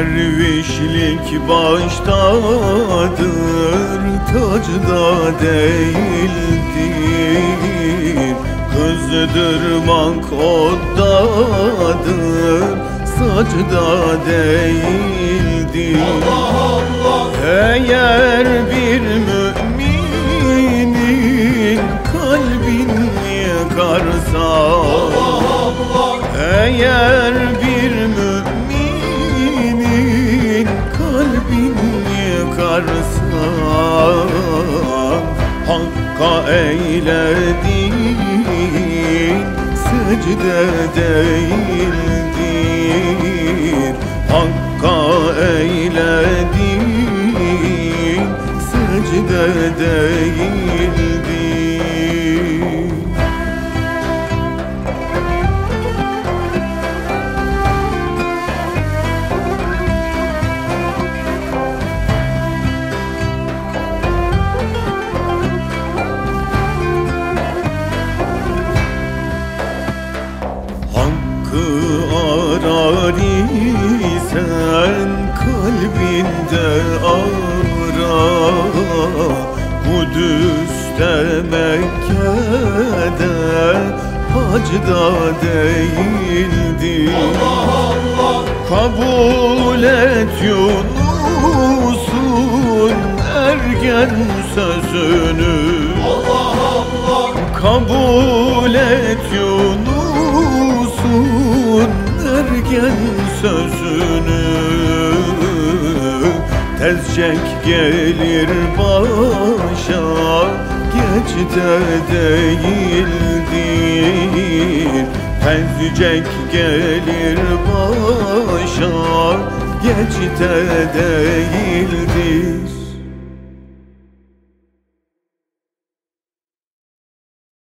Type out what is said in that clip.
Dervişlik baştadır, tacda değildir. Kızdırmak oddadır, sacda değildir. Eğer bir müminin kalbini yıkarsa Eğer eyledin secde değildir Hakka eyledin secde değildir kalbinde ara Kudüs'te Mekke'de hacda değildi. Kabul et Yunus'un ergen sözünü. Kabul et Yunus'un Tezcek gelir başa Geç de değildir. Tezcek gelir başa Geç de değildir